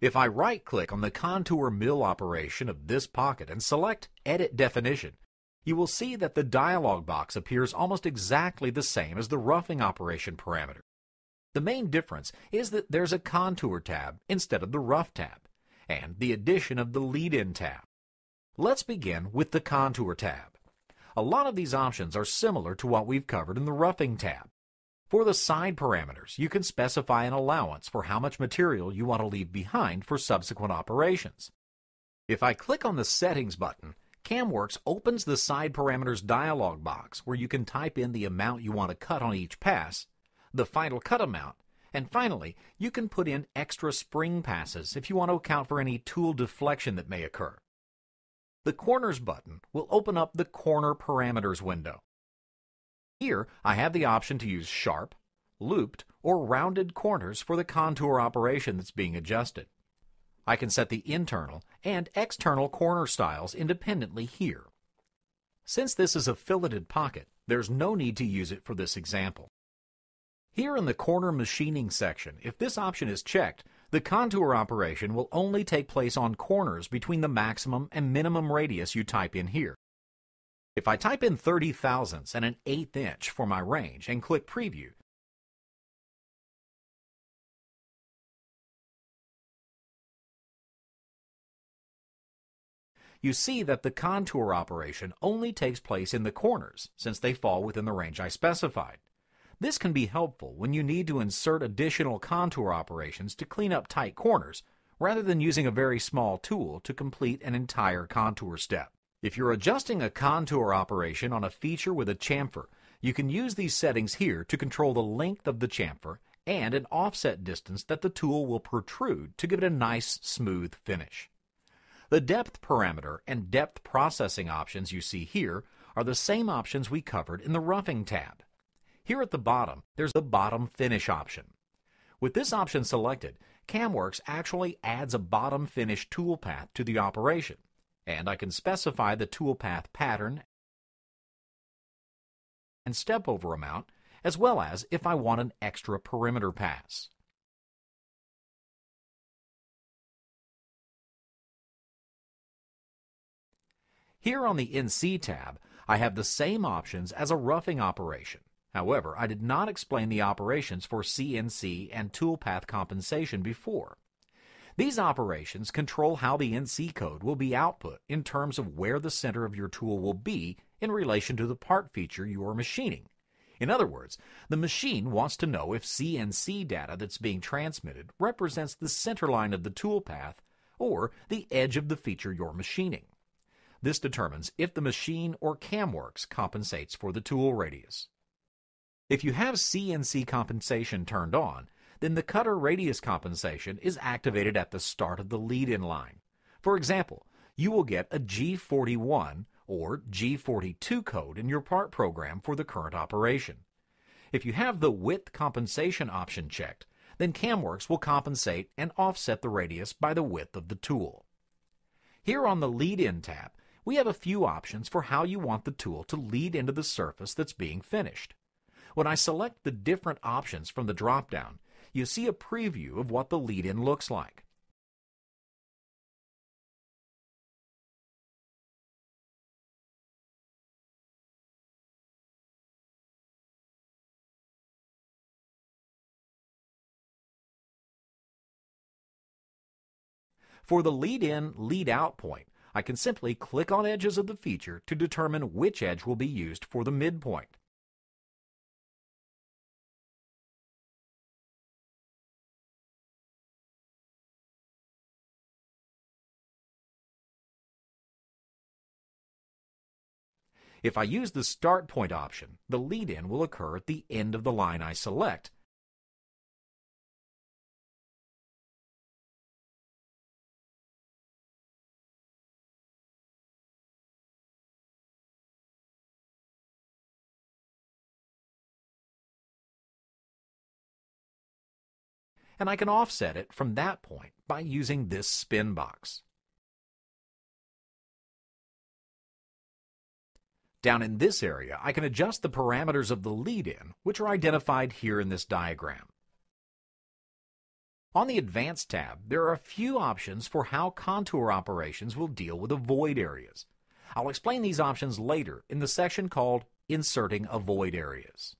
If I right-click on the contour mill operation of this pocket and select Edit Definition, you will see that the dialog box appears almost exactly the same as the roughing operation parameter. The main difference is that there's a contour tab instead of the rough tab, and the addition of the lead-in tab. Let's begin with the contour tab. A lot of these options are similar to what we've covered in the roughing tab. For the side parameters, you can specify an allowance for how much material you want to leave behind for subsequent operations. If I click on the Settings button, CAMWorks opens the Side Parameters dialog box where you can type in the amount you want to cut on each pass, the final cut amount, and finally, you can put in extra spring passes if you want to account for any tool deflection that may occur. The Corners button will open up the Corner Parameters window. Here, I have the option to use sharp, looped, or rounded corners for the contour operation that's being adjusted. I can set the internal and external corner styles independently here. Since this is a filleted pocket, there's no need to use it for this example. Here in the corner machining section, if this option is checked, the contour operation will only take place on corners between the maximum and minimum radius you type in here. If I type in 30 thousandths and an eighth inch for my range and click Preview, you see that the contour operation only takes place in the corners since they fall within the range I specified. This can be helpful when you need to insert additional contour operations to clean up tight corners rather than using a very small tool to complete an entire contour step. If you're adjusting a contour operation on a feature with a chamfer, you can use these settings here to control the length of the chamfer and an offset distance that the tool will protrude to give it a nice smooth finish. The depth parameter and depth processing options you see here are the same options we covered in the roughing tab. Here at the bottom, there's the bottom finish option. With this option selected, CAMWorks actually adds a bottom finish toolpath to the operation and I can specify the toolpath pattern and step over amount, as well as if I want an extra perimeter pass. Here on the NC tab, I have the same options as a roughing operation. However, I did not explain the operations for CNC and toolpath compensation before. These operations control how the NC code will be output in terms of where the center of your tool will be in relation to the part feature you are machining. In other words, the machine wants to know if CNC data that's being transmitted represents the center line of the tool path or the edge of the feature you're machining. This determines if the machine or CAMWorks compensates for the tool radius. If you have CNC compensation turned on, then the cutter radius compensation is activated at the start of the lead-in line. For example, you will get a G41 or G42 code in your part program for the current operation. If you have the width compensation option checked, then CAMWorks will compensate and offset the radius by the width of the tool. Here on the Lead In tab, we have a few options for how you want the tool to lead into the surface that's being finished. When I select the different options from the drop-down, you see a preview of what the lead-in looks like. For the lead-in, lead-out point, I can simply click on edges of the feature to determine which edge will be used for the midpoint. If I use the Start Point option, the lead-in will occur at the end of the line I select, and I can offset it from that point by using this spin box. Down in this area, I can adjust the parameters of the lead-in, which are identified here in this diagram. On the Advanced tab, there are a few options for how contour operations will deal with avoid areas. I'll explain these options later in the section called Inserting Avoid Areas.